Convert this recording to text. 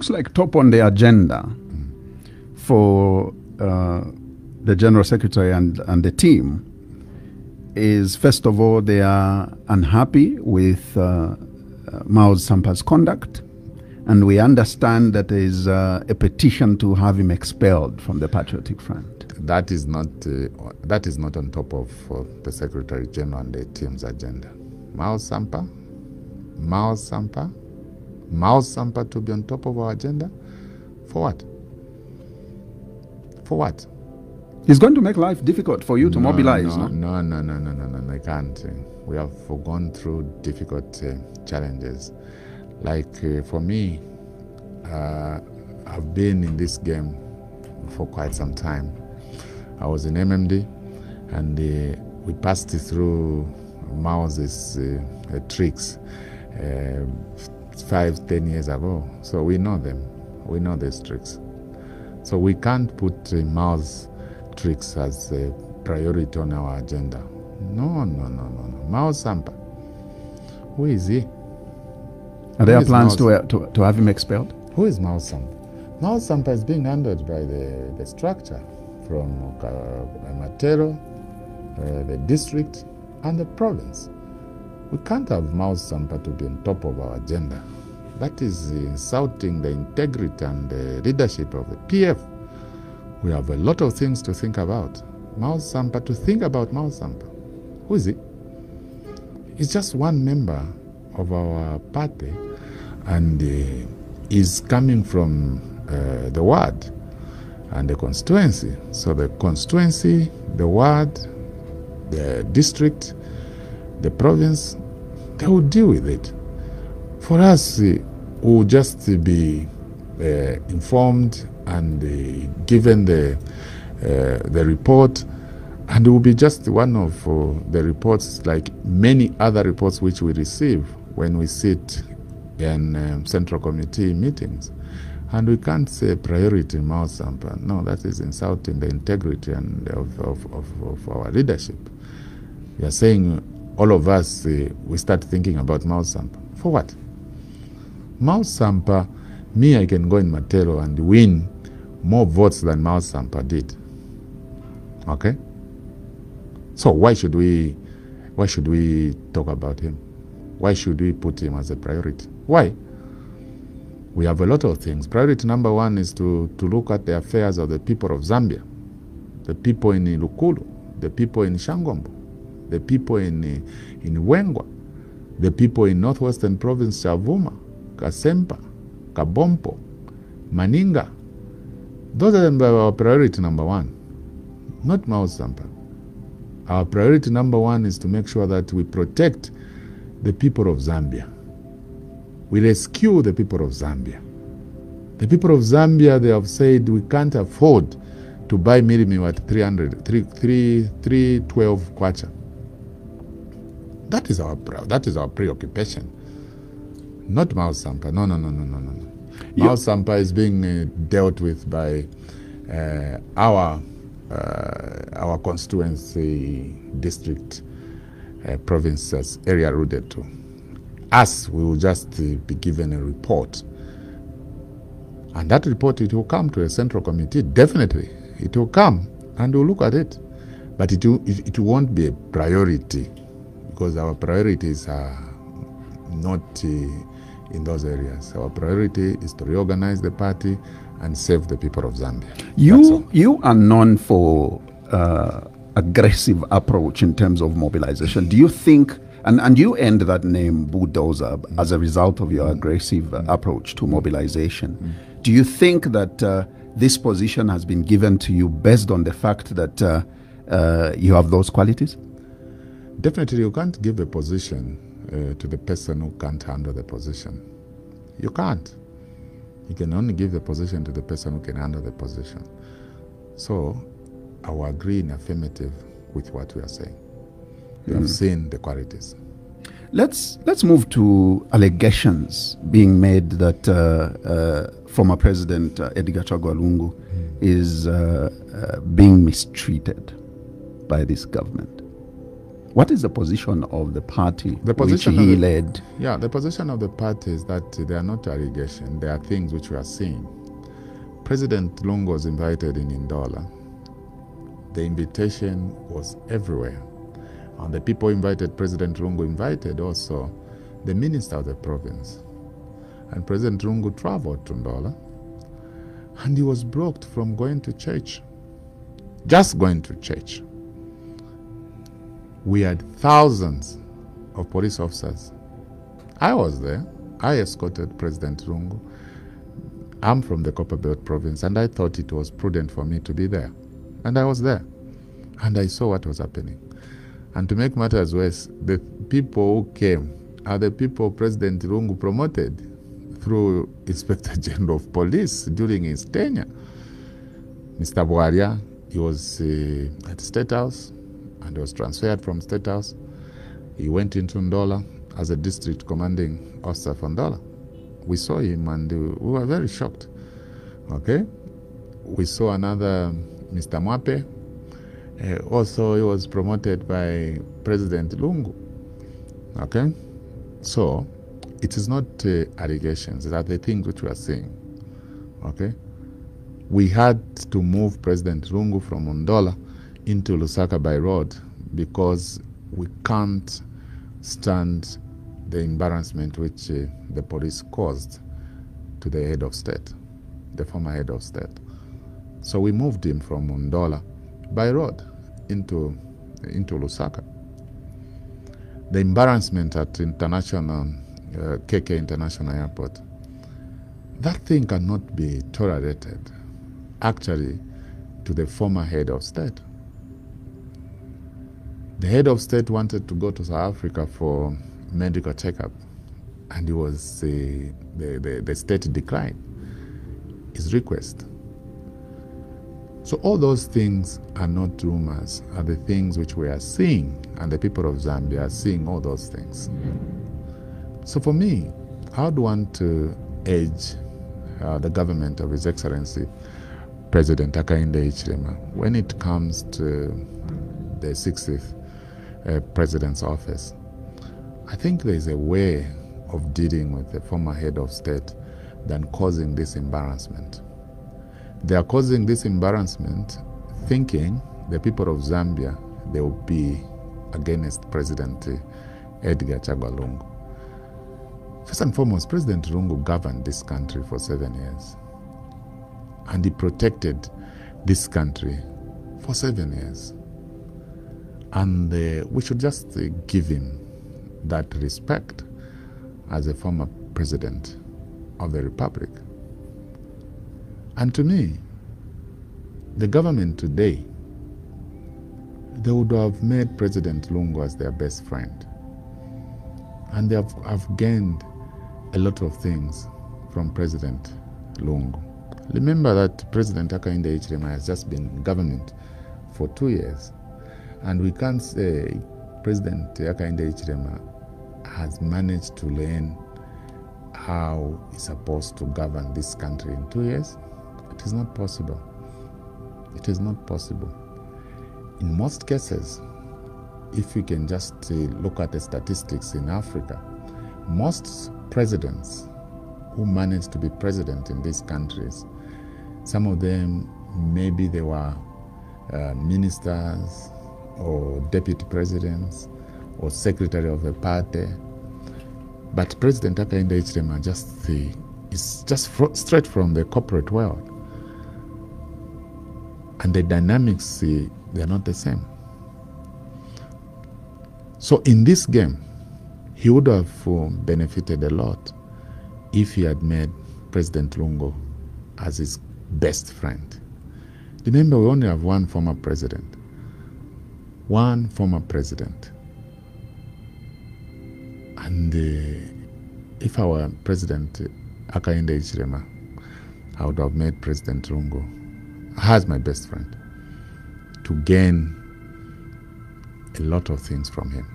looks like top on the agenda for uh, the General Secretary and, and the team is first of all, they are unhappy with uh, uh, Miles Sampa's conduct. And we understand that there is uh, a petition to have him expelled from the Patriotic Front. That is not, uh, that is not on top of uh, the Secretary General and the team's agenda. Miles Sampa, Miles Sampa, Miles Sampa to be on top of our agenda? For what? For what? It's going to make life difficult for you to no, mobilize, no, no? No, no, no, no, no, no, I can't. We have gone through difficult uh, challenges. Like uh, for me, uh, I've been in this game for quite some time. I was in MMD and uh, we passed through Mouse's uh, uh, tricks five, ten years ago. So we know them. We know these tricks. So we can't put uh, Mao's tricks as a priority on our agenda. No, no, no, no, no. Mao Sampa. Who is he? Are there plans to, uh, to, to have him expelled? Who is Mao Sampa? Mao Sampa is being handled by the, the structure from uh, Matero, uh, the district, and the province. We can't have Mao be on top of our agenda. That is insulting the integrity and the leadership of the PF. We have a lot of things to think about. Mao Sampa, to think about Mao Sampa. Who is he? He's just one member of our party and uh, is coming from uh, the ward and the constituency. So the constituency, the ward, the district, the province, they will deal with it. For us, uh, we'll just be uh, informed and uh, given the, uh, the report, and it will be just one of the reports, like many other reports which we receive when we sit in um, central committee meetings. And we can't say priority Mao Sampa. No, that is insulting the integrity and of, of, of, of our leadership. We are saying all of us, uh, we start thinking about Mao Sampa. For what? Mao Sampa, me, I can go in Matero and win more votes than Mao Sampa did. Okay? So why should we why should we talk about him? Why should we put him as a priority? Why? We have a lot of things. Priority number one is to, to look at the affairs of the people of Zambia, the people in Lukulu, the people in Shangombo, the people in, in Wengwa, the people in northwestern province Chavuma, Kasempa, Kabompo, Manyinga. Those are our priority number one, not Mao Sampa. Our priority number one is to make sure that we protect the people of Zambia. We rescue the people of Zambia. The people of Zambia, they have said we can't afford to buy mealie meal at 300, 3, 3, 312 kwacha. That is our that is our preoccupation. Not Mao Sampa. No, no, no, no, no, no. You- Mao Sampa is being uh, dealt with by uh, our uh, our constituency district uh, provinces area rooted to. Us, we will just uh, be given a report. And that report, it will come to a central committee, definitely. It will come and we'll look at it. But it, will, it, it won't be a priority because our priorities are not uh, in those areas. Our priority is to reorganize the party and save the people of Zambia. You, you are known for uh, aggressive approach in terms of mobilization. Do you think, and, and you earned that name bulldozer as a result of your aggressive uh, approach to mobilization. Do you think that uh, this position has been given to you based on the fact that uh, uh, you have those qualities? Definitely, you can't give a position uh, to the person who can't handle the position. You can't. You can only give the position to the person who can handle the position. So, I will agree in affirmative with what we are saying. You have seen the qualities. Let's let's move to allegations being made that uh, uh, former President uh, Edgar Chagwa Lungu is uh, uh, being mistreated by this government. What is the position of the party The position which he the- led? Yeah, the position of the party is that they are not allegations, they are things which we are seeing. President Lungu was invited in Ndola. The invitation was everywhere. And the people invited President Lungu invited also the minister of the province. And President Lungu traveled to Ndola and he was blocked from going to church. Just going to church. We had thousands of police officers. I was there. I escorted President Lungu. I'm from the Copper Belt province, and I thought it was prudent for me to be there. And I was there. And I saw what was happening. And to make matters worse, the people who came are the people President Lungu promoted through Inspector General of Police during his tenure. Mr. Bwaria, he was uh, at State House and was transferred from State House. He went into Ndola as a district commanding officer for Ndola. We saw him and we were very shocked. Okay? We saw another Mr. Mwape. Uh, also, he was promoted by President Lungu. Okay? So, it is not uh, allegations, are the things which we are seeing. Okay? We had to move President Lungu from Ndola into Lusaka by road because we can't stand the embarrassment which uh, the police caused to the head of state, the former head of state. So we moved him from Ndola by road into, into Lusaka. The embarrassment at international, uh, KK International Airport, that thing cannot be tolerated, actually, to the former head of state. The head of state wanted to go to South Africa for medical checkup, and it was uh, the, the, the state declined his request. So all those things are not rumors, are the things which we are seeing, and the people of Zambia are seeing all those things. So for me, I would want to urge uh, the government of His Excellency President Hakainde Hichilema when it comes to the 60th uh, president's office. I think there is a way of dealing with the former head of state than causing this embarrassment. They are causing this embarrassment thinking the people of Zambia they will be against President Edgar Chagwa Lungu. First and foremost, President Lungu governed this country for seven years. And he protected this country for seven years. And uh, we should just uh, give him that respect as a former president of the republic. And to me, the government today, they would have made President Lungu as their best friend. And they have, have gained a lot of things from President Lungu. Remember that President Hakainde Hichilema has just been in government for two years. And we can't say President Hakainde Hichilema has managed to learn how he's supposed to govern this country in two years. It is not possible. It is not possible. In most cases, if we can just uh, look at the statistics in Africa, most presidents who managed to be president in these countries, some of them maybe they were uh, ministers or deputy presidents or secretary of a party. But President Hakainde Hichilema just uh, is just fro- straight from the corporate world, and the dynamics they are not the same. So in this game, he would have uh, benefited a lot if he had made President Lungu as his best friend. Remember, we only have one former president. One former president. And uh, if were President Hakainde Hichilema, I would have made President Lungu as my best friend to gain a lot of things from him.